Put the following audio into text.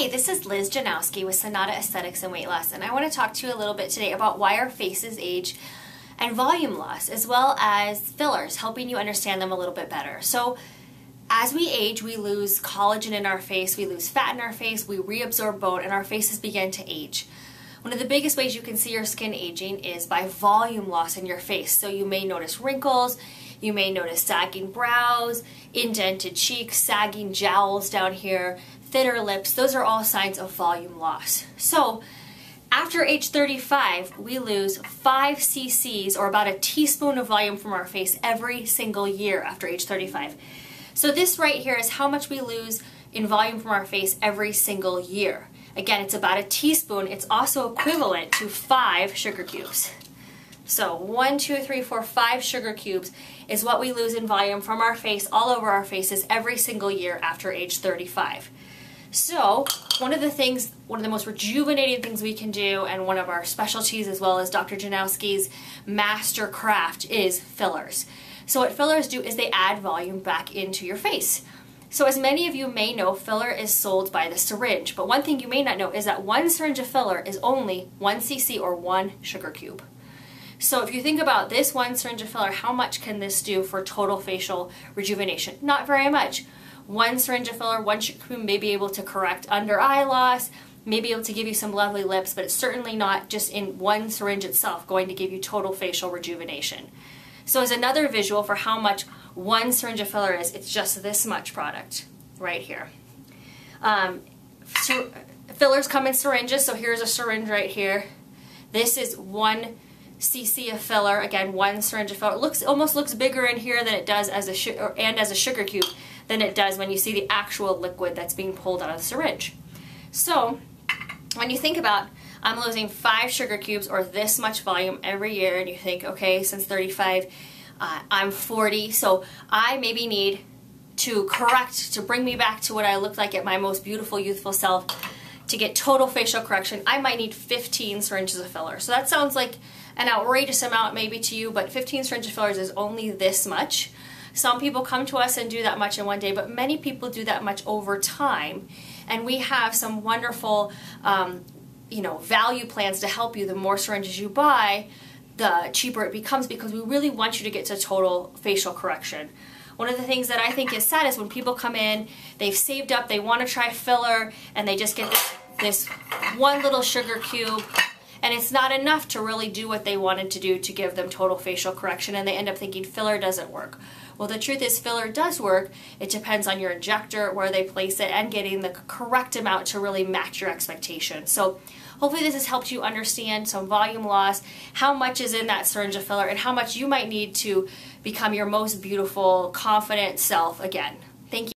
Hi, this is Liz Janowski with Sonata Aesthetics and Weight Loss, and I want to talk to you a little bit today about why our faces age and volume loss, as well as fillers, helping you understand them a little bit better. So, as we age, we lose collagen in our face, we lose fat in our face, we reabsorb bone, and our faces begin to age. One of the biggest ways you can see your skin aging is by volume loss in your face. So, you may notice wrinkles, you may notice sagging brows, indented cheeks, sagging jowls down here, thinner lips. Those are all signs of volume loss. So, after age 35, we lose 5 cc's or about a teaspoon of volume from our face every single year after age 35. So, this right here is how much we lose in volume from our face every single year. Again, it's about a teaspoon. It's also equivalent to 5 sugar cubes. So one, two, three, four, five sugar cubes is what we lose in volume from our face all over our faces every single year after age 35. So one of the things, one of the most rejuvenating things we can do and one of our specialties as well as Dr. Janowski's master craft is fillers. So what fillers do is they add volume back into your face. So as many of you may know, filler is sold by the syringe, but one thing you may not know is that one syringe of filler is only 1 cc or 1 sugar cube. So if you think about this one syringe of filler, how much can this do for total facial rejuvenation? Not very much. One syringe of filler, one cream may be able to correct under eye loss, may be able to give you some lovely lips, but it's certainly not just in one syringe itself going to give you total facial rejuvenation. So as another visual for how much one syringe of filler is, it's just this much product right here. Um, so fillers come in syringes, so here's a syringe right here. This is one cc of filler. Again, one syringe of filler. It looks almost looks bigger in here than it does as a and as a sugar cube than it does when you see the actual liquid that's being pulled out of the syringe. So, when you think about I'm losing five sugar cubes or this much volume every year, and you think, okay, since 35, uh, I'm 40, so I maybe need to correct to bring me back to what I looked like at my most beautiful youthful self to get total facial correction, I might need 15 syringes of filler. So that sounds like an outrageous amount maybe to you, but 15 syringes of fillers is only this much. Some people come to us and do that much in one day, but many people do that much over time. And we have some wonderful, um, you know, value plans to help you. The more syringes you buy, the cheaper it becomes because we really want you to get to total facial correction. One of the things that I think is sad is when people come in, they've saved up, they want to try filler, and they just get this this one little sugar cube and it's not enough to really do what they wanted to do to give them total facial correction and they end up thinking filler doesn't work. Well, the truth is filler does work. It depends on your injector, where they place it, and getting the correct amount to really match your expectations. So hopefully this has helped you understand some volume loss, how much is in that syringe of filler, and how much you might need to become your most beautiful, confident self again. Thank you.